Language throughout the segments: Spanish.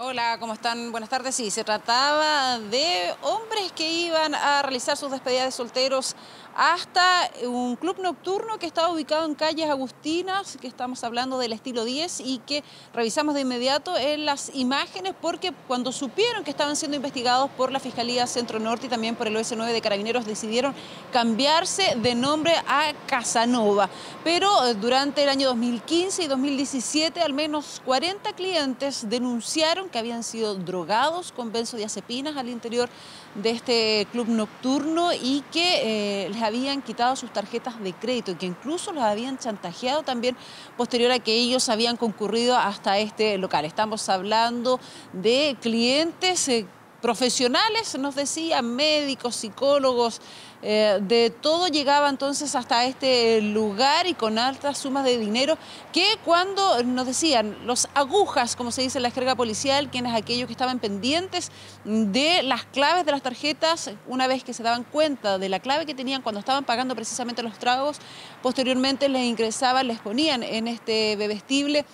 Hola, ¿cómo están? Buenas tardes. Sí, se trataba de hombres que iban a realizar sus despedidas de solteros hasta un club nocturno que estaba ubicado en calles Agustinas, que estamos hablando del estilo 10 y que revisamos de inmediato en las imágenes porque cuando supieron que estaban siendo investigados por la Fiscalía Centro Norte y también por el OS9 de Carabineros decidieron cambiarse de nombre a Casanova. Pero eh, durante el año 2015 y 2017 al menos 40 clientes denunciaron que habían sido drogados con benzodiazepinas al interior de este club nocturno y que eh, les habían quitado sus tarjetas de crédito y que incluso los habían chantajeado también posterior a que ellos habían concurrido hasta este local. Estamos hablando de clientes eh, profesionales, nos decían, médicos, psicólogos, eh, de todo llegaba entonces hasta este lugar y con altas sumas de dinero que cuando nos decían los agujas, como se dice en la jerga policial, quienes aquellos que estaban pendientes de las claves de las tarjetas, una vez que se daban cuenta de la clave que tenían cuando estaban pagando precisamente los tragos, posteriormente les ingresaban, les ponían en este bebestible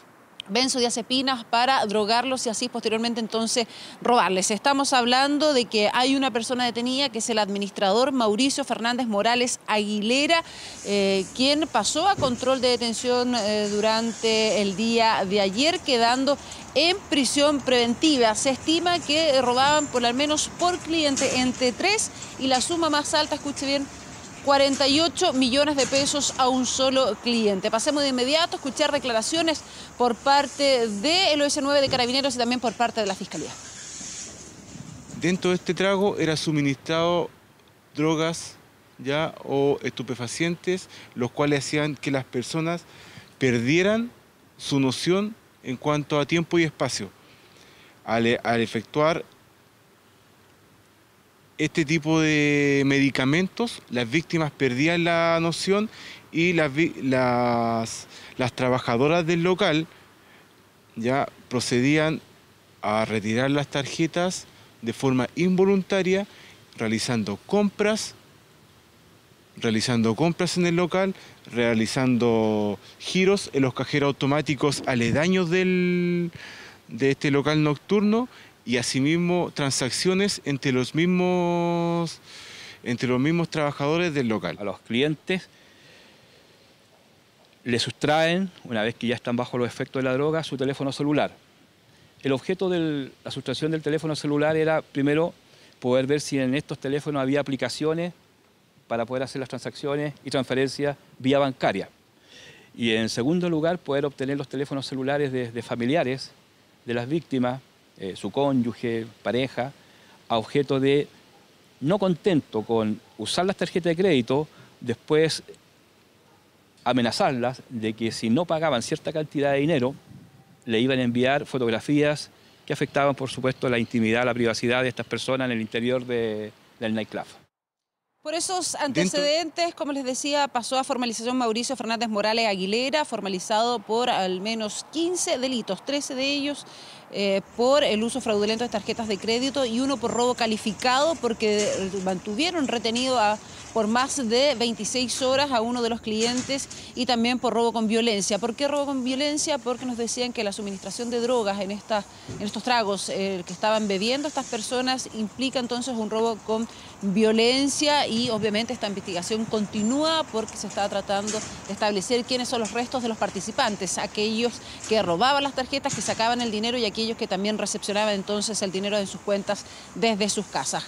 benzodiazepinas para drogarlos y así posteriormente entonces robarles. Estamos hablando de que hay una persona detenida que es el administrador Mauricio Fernández Morales Aguilera, eh, quien pasó a control de detención eh, durante el día de ayer, quedando en prisión preventiva. Se estima que robaban por al menos por cliente entre tres y la suma más alta, escuche bien, 48 millones de pesos a un solo cliente. Pasemos de inmediato a escuchar declaraciones por parte del OS9 de Carabineros y también por parte de la Fiscalía. Dentro de este trago era suministrado drogas ya o estupefacientes, los cuales hacían que las personas perdieran su noción en cuanto a tiempo y espacio. Al, al efectuar este tipo de medicamentos, las víctimas perdían la noción y las, las, trabajadoras del local ya procedían a retirar las tarjetas de forma involuntaria, realizando compras, realizando compras en el local, realizando giros en los cajeros automáticos aledaños del, de este local nocturno y asimismo transacciones entre los mismos, entre los mismos trabajadores del local. A los clientes le sustraen, una vez que ya están bajo los efectos de la droga, su teléfono celular. El objeto de la sustracción del teléfono celular era, primero, poder ver si en estos teléfonos había aplicaciones para poder hacer las transacciones y transferencias vía bancaria. Y en segundo lugar, poder obtener los teléfonos celulares de familiares de las víctimas eh, su cónyuge, pareja, a objeto de, no contento con usar las tarjetas de crédito, después amenazarlas de que si no pagaban cierta cantidad de dinero, le iban a enviar fotografías que afectaban, por supuesto, la intimidad, la privacidad de estas personas en el interior del nightclub. Por esos antecedentes, como les decía, pasó a formalización Mauricio Fernández Morales Aguilera, formalizado por al menos 15 delitos, 13 de ellos eh, por el uso fraudulento de tarjetas de crédito y uno por robo calificado porque mantuvieron retenido a, por más de 26 horas a uno de los clientes y también por robo con violencia. ¿Por qué robo con violencia? Porque nos decían que la suministración de drogas en, esta, en estos tragos eh, que estaban bebiendo estas personas implica entonces un robo con violencia y obviamente esta investigación continúa porque se está tratando de establecer quiénes son los restos de los participantes, aquellos que robaban las tarjetas, que sacaban el dinero y aquellos que también recepcionaban entonces el dinero en sus cuentas desde sus casas.